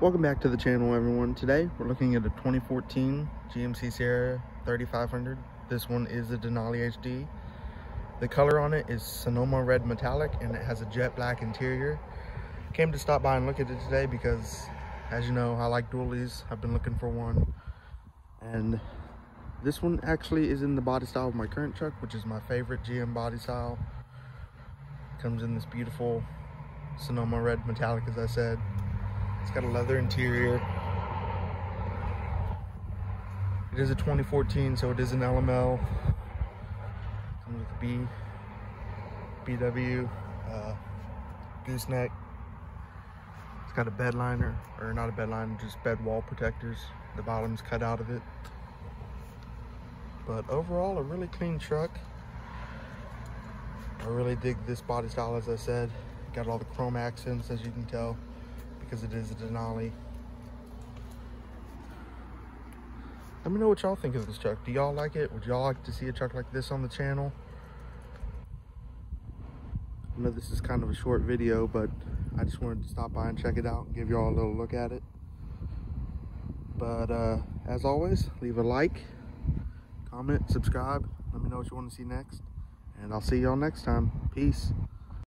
Welcome back to the channel everyone. Today we're looking at a 2014 GMC Sierra 3500. This one is a Denali HD. The color on it is Sonoma Red Metallic and it has a jet black interior. Came to stop by and look at it today because as you know I like dualies. I've been looking for one and this one actually is in the body style of my current truck which is my favorite GM body style. Comes in this beautiful Sonoma Red Metallic as I said. It's got a leather interior. It is a 2014, so it is an LML. Comes with B, BW, uh, gooseneck. It's got a bed liner, or not a bed liner, just bed wall protectors. The bottom's cut out of it. But overall, a really clean truck. I really dig this body style, as I said. Got all the chrome accents, as you can tell because it is a Denali. Let me know what y'all think of this truck. Do y'all like it? Would y'all like to see a truck like this on the channel? I know this is kind of a short video, but I just wanted to stop by and check it out and give y'all a little look at it. But uh, as always, leave a like, comment, subscribe. Let me know what you want to see next. And I'll see y'all next time. Peace.